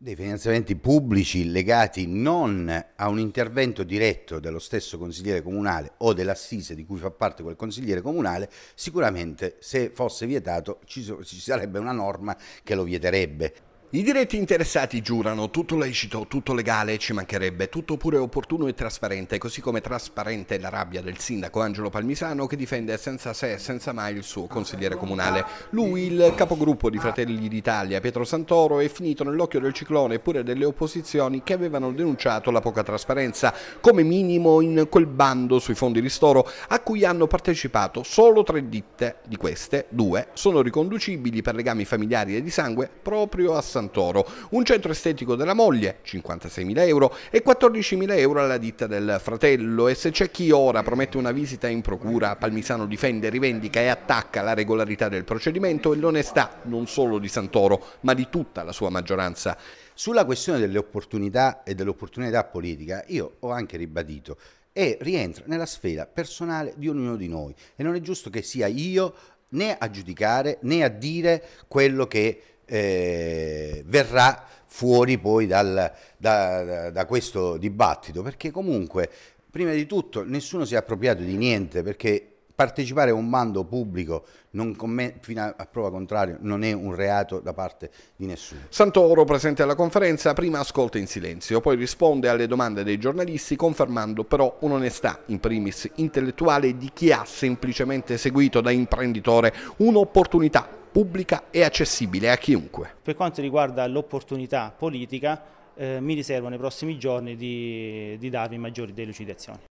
dei finanziamenti pubblici legati non a un intervento diretto dello stesso consigliere comunale o dell'assise di cui fa parte quel consigliere comunale, sicuramente se fosse vietato ci, sarebbe una norma che lo vieterebbe. I diretti interessati giurano tutto lecito, tutto legale, ci mancherebbe, tutto pure opportuno e trasparente, così come trasparente la rabbia del sindaco Angelo Palmisano che difende senza se e senza mai il suo consigliere comunale. Lui, il capogruppo di Fratelli d'Italia, Pietro Santoro, è finito nell'occhio del ciclone e pure delle opposizioni che avevano denunciato la poca trasparenza, come minimo in quel bando sui fondi ristoro a cui hanno partecipato solo tre ditte. Di queste, due sono riconducibili per legami familiari e di sangue proprio a Santoro. Santoro, un centro estetico della moglie, 56.000 euro, e 14.000 euro alla ditta del fratello. E se c'è chi ora promette una visita in procura, Palmisano difende, rivendica e attacca la regolarità del procedimento e l'onestà non solo di Santoro, ma di tutta la sua maggioranza. Sulla questione delle opportunità e dell'opportunità politica, io ho anche ribadito e rientra nella sfera personale di ognuno di noi e non è giusto che sia io né a giudicare né a dire quello che eh, verrà fuori poi dal, da, da, questo dibattito, perché comunque prima di tutto nessuno si è appropriato di niente, perché partecipare a un bando pubblico fino a, a prova contraria non è un reato da parte di nessuno. Santoro, presente alla conferenza, prima ascolta in silenzio, poi risponde alle domande dei giornalisti confermando però un'onestà in primis intellettuale di chi ha semplicemente seguito da imprenditore un'opportunità pubblica e accessibile a chiunque. Per quanto riguarda l'opportunità politica, eh, mi riservo nei prossimi giorni di, di darvi maggiori delucidazioni.